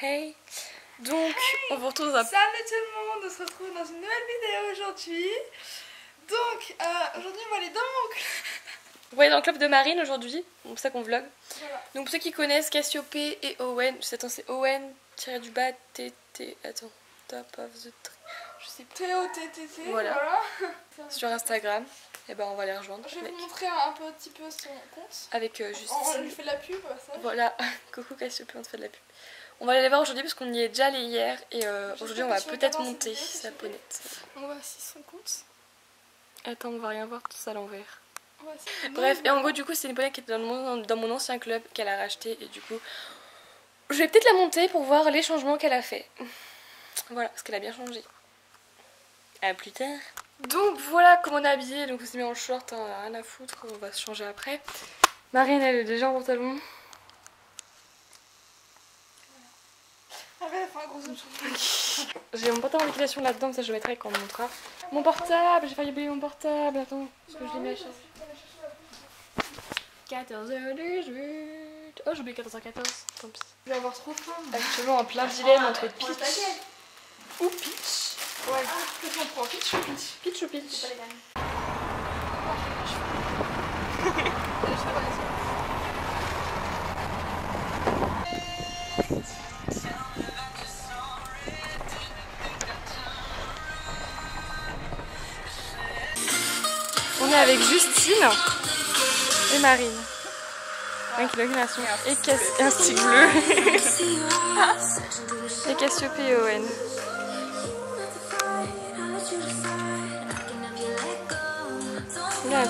Hey Donc, on vous retrouve dans un... Salut tout le monde, on se retrouve dans une nouvelle vidéo aujourd'hui. Donc, euh, aujourd'hui on va aller dans mon club. Ouais, dans le club de Marine aujourd'hui, c'est pour ça qu'on vlog. Voilà. Donc pour ceux qui connaissent Cassiopée et Owen, attends c'est Owen tiré du bas T T attends top of the tree. Je sais plus. T-O-T-T-T, Voilà. voilà. Sur Instagram. Et ben on va les rejoindre. Je vais vous montrer un, un petit peu son compte. avec euh, On, on Justine. lui fait de la pub, ça. Voilà, coucou Cassiopée, on te fait de la pub. On va aller les voir aujourd'hui parce qu'on y est déjà allé hier et euh, aujourd'hui on va peut-être monter sa ponette. On voit aussi son compte. Attends, on va rien voir tout ça à l'envers. Bref, et en gros, du coup, c'est une poney qui était dans mon, dans mon ancien club qu'elle a racheté. Et du coup, je vais peut-être la monter pour voir les changements qu'elle a fait. Voilà, parce qu'elle a bien changé. À plus tard. Donc voilà comment on est habillé. Donc on s'est mis en short, hein, rien à foutre. On va se changer après. Marine, elle est déjà en pantalon. Ah ouais, elle fait un gros zoom sur le J'ai mon pantalon en liquidation là-dedans, ça je le mettrai quand on me montrera. Mon portable, j'ai failli oublier mon portable. Attends, parce que je l'ai mis à chaque 14h18. Oh, j'ai oublié 14h14. Tant pis. Je vais avoir trop faim. Actuellement en plein dilemme entre Peach ou Peach. Ouais, qu'est-ce qu'on prend Pitch ou pitch Peach ou Peach Pas les avec Justine et Marine. Avec l'inauguration. Et, et un stick bleu. et Cassiopée et Owen. Il a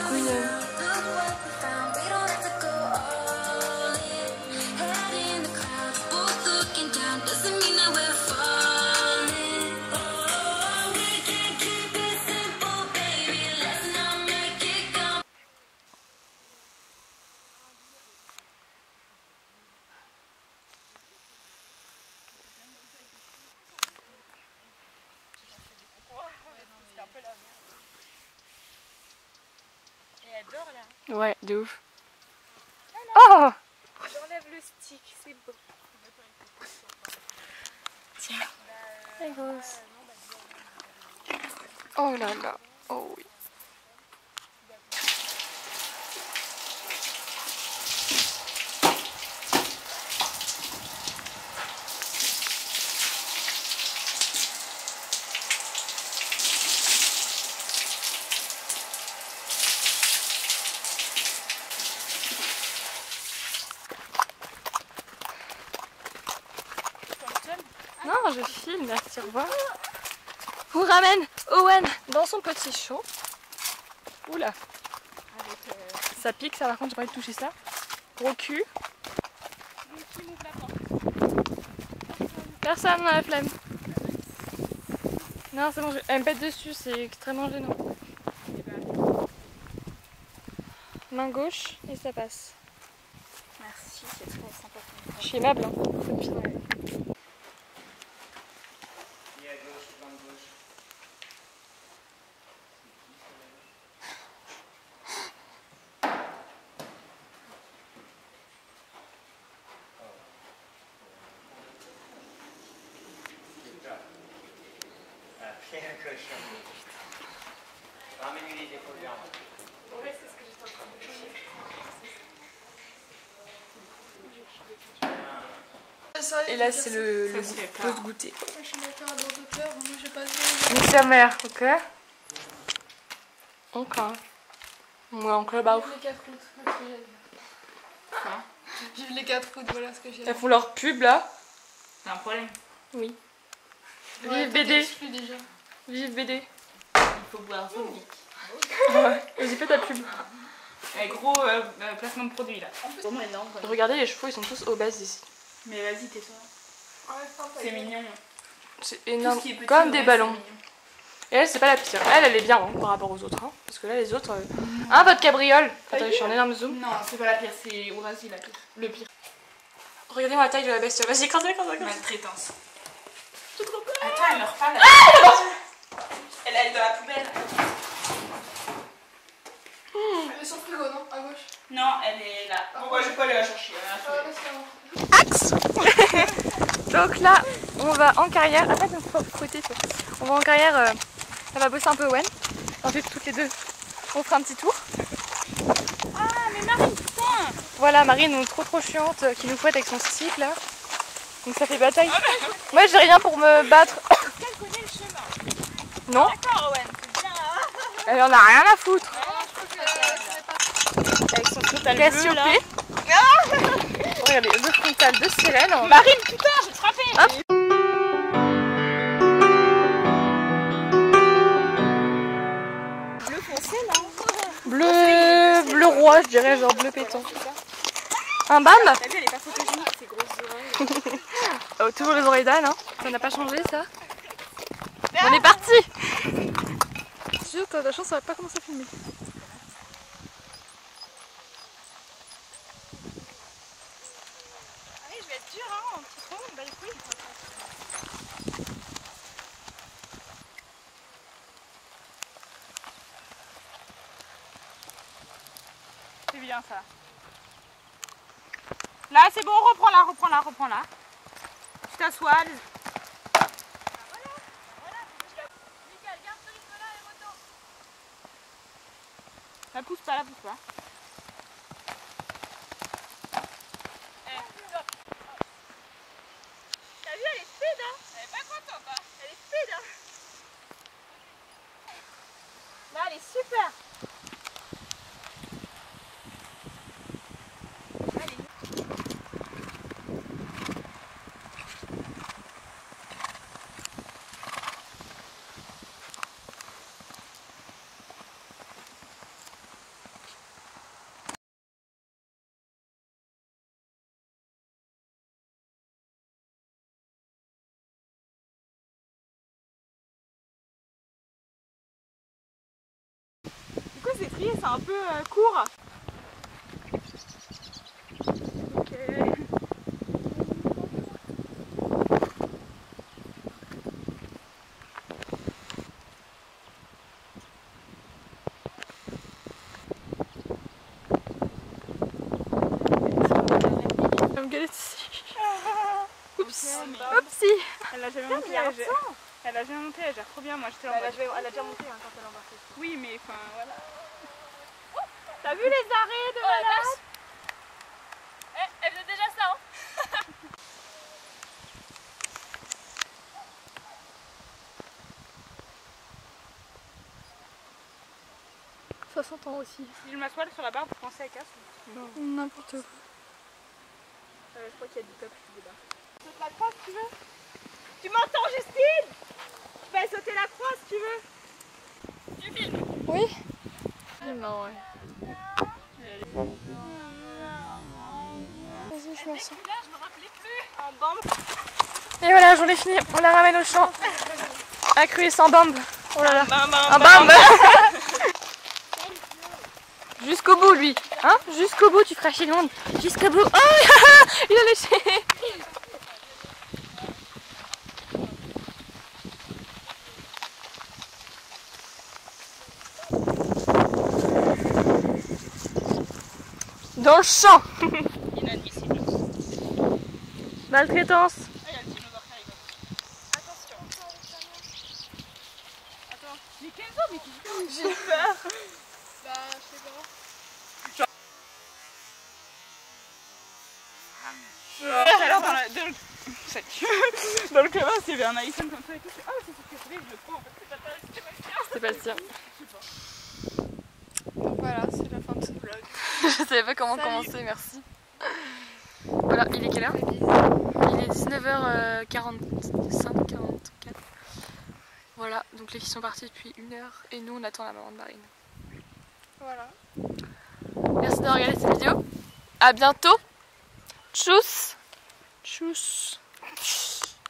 Ouais, de ouf. Oh J'enlève le stick, c'est beau. Elle est grosse. Oh là là. Oh oui. Non, je filme, merci, au revoir. On ramène Owen dans son petit show. Oula. Ça pique, ça par contre, j'ai pas envie de toucher ça. Gros cul. Personne n'a la flemme. Non, c'est bon, je... elle me pète dessus, c'est extrêmement gênant. Main gauche et ça passe. Merci, c'est très sympa. Je suis aimable. Hein. Cochon. Ramène-lui les moi. Et là, c'est le, le pot de goûter. Je suis d'accord à d'auteur, moi j'ai pas de. Nique sa mère, ok Ok. Ouais, en clubhouse. Vive les 4 août, voilà ce que j'ai à dire. Vive les 4 août, voilà ce que j'ai à Elles dire. font leur pub là. C'est un problème. Oui. Ouais, BD. déjà. Vive BD. Il faut boire Zombie. Ouais. Vas-y, fais ta pub. Eh, gros euh, euh, placement de produit là. Quoi. Regardez, les chevaux, ils sont tous obèses ici. Mais vas-y, tais-toi. C'est mignon. C'est énorme. ce Comme des ballons. Et elle, c'est pas la pire. Elle, elle est bien hein, par rapport aux autres. hein. Parce que là, les autres. euh, Ah, votre cabriole Attends, je suis en énorme zoom. Non, c'est pas la pire, c'est Ourasi la pire. Le pire. Regardez-moi la taille de la bestiole. Vas-y, écrasez, écrasez, écrasez. Maltraitance. Attends, elle meurt pas là. Elle est dans la poubelle. Elle est sur le frigo, non? À gauche? Non, elle est là. Bon, bah, je vais pas aller la chercher. Ah, bon. Donc là, on va en carrière. Me fouetter, toi. On va en carrière. euh, elle va bosser un peu Owen. Ensuite, toutes les deux, on fera un petit tour. Ah, mais Marine, putain Voilà, Marine, donc, trop trop chiante, euh, qui nous fouette avec son stick là. Donc ça fait bataille. Moi, j'ai rien pour me battre. Elle connaît le chemin. Non, D'accord, Owen, c'est bien. hein. elle en a rien à foutre. Avec son total Cassiopée. Regardez, le frontal de Célène. Marine, putain, je vais te frapper. Hop. Bleu foncé, là. Bleu, bleu roi, je dirais, genre bleu pétant. Un bam T'as vu, elle est pas photogénique, ses grosses oreilles. Oh, Toujours les oreilles d'âne, hein. ça n'a pas changé ça? On est parti Sûr, t'as de la chance, ça va pas commencer à filmer. Allez, je vais être dur, hein, un petit peu, bah les couilles. C'est bien ça. Là, c'est bon, reprends là, reprends là, reprends là. Tu t'assois. les- La pousse pas, la pousse pas. T'as vu, elle est speed, hein. Elle est pas contente, hein. Elle est speed, hein. Là, elle est super Du coup, c'est trié, c'est un peu euh, court. Ok. Elle me galette ici. Oups. Oupsie. Elle a jamais monté, elle, a jamais monté, elle gère trop bien. Moi, j'étais en a, elle a déjà monté hein, quand elle a embarqué. Oui, mais enfin, voilà. T'as vu les arrêts de malade elle faisait déjà ça, hein 60 ans aussi. Si je m'assois sur la barre pour penser à casse. N'importe quoi. Euh, je crois qu'il y a du peuple qui débat. Saute la croix si tu veux. Tu m'entends, Justine? Tu vas sauter la croix si tu veux. Oui Non, ouais. Et voilà, j'en ai fini. On la ramène au champ. Accru et sans bambe. Oh là là. Un bam. bambe Jusqu'au bout, lui. Hein? Jusqu'au bout, tu feras chez le monde. Jusqu'au bout. Oh Il a léché Dans le champ Inadmissible. Maltraitance Ah, il y a le dinosaure qui arrive. Attention. Attends. Mais J'ai peur. Bah, je sais pas. Tout à l'heure dans, la- dans le... Dans le club, il y avait un iPhone comme ça et tout. Ah, c'est ce que je voulais, je le prends. En fait, c'est pas pareil, c'est pas le tien. C'est pas le tien. Voilà, c'est Je savais pas comment Salut. commencer, merci. Voilà, il est quelle heure? Il est 19h45, 44. Voilà, donc les filles sont parties depuis une heure et nous on attend la maman de Marine. Voilà. Merci d'avoir regardé cette vidéo. À bientôt. Tchuss. Tchuss.